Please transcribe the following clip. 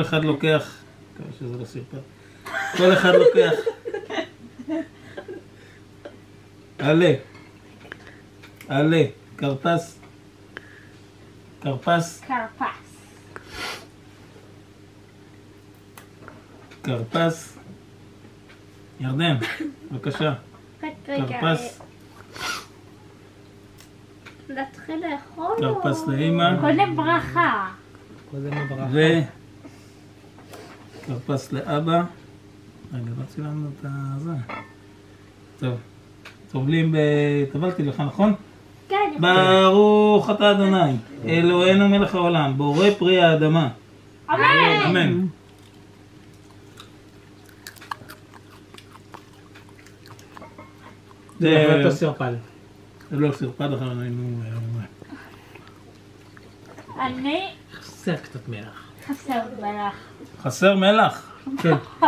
כל אחד לוקח, מקווה שזה לא סרטון, כל אחד לוקח, עלה, עלה, כרפס, כרפס, כרפס. כרפס, ירדן, בבקשה. כרפס, להתחיל לאכול? כרפס לאמא. קודם ברכה. קודם הברכה. וכרפס לאבא. רגע, לא צילמנו את הזה. טוב, טובלים ב... טבלתי לך, נכון? כן, ברוך אתה אדוני, אלוהינו מלך העולם, בורא פרי האדמה. אמן. אמן. זה אותו סרפל. זה לא סרפד אחר, היינו... אני חסר קצת מלח. חסר מלח. חסר מלח. כן.